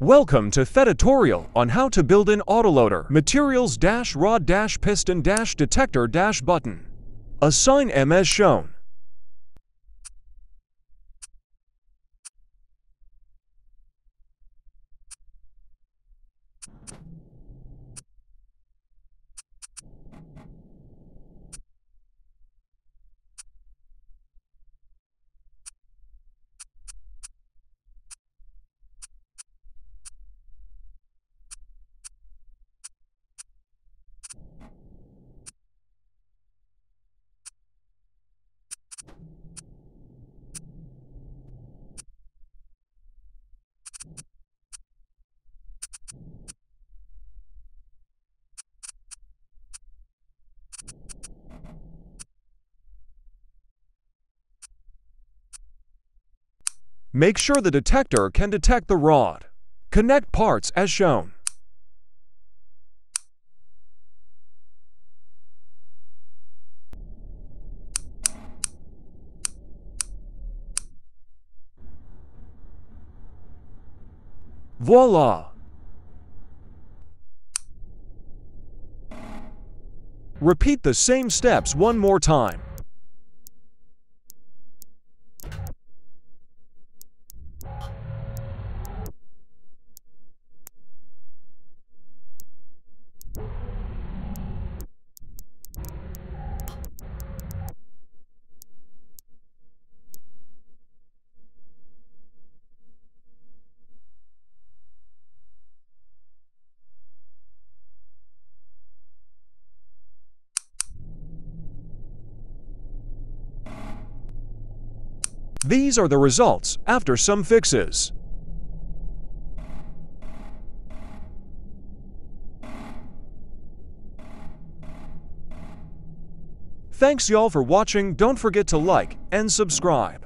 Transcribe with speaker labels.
Speaker 1: Welcome to Feditorial on how to build an autoloader. materials-rod-piston-detector-button. Assign M as shown. Make sure the detector can detect the rod. Connect parts as shown. Voila! Repeat the same steps one more time. These are the results after some fixes. Thanks y'all for watching. Don't forget to like and subscribe.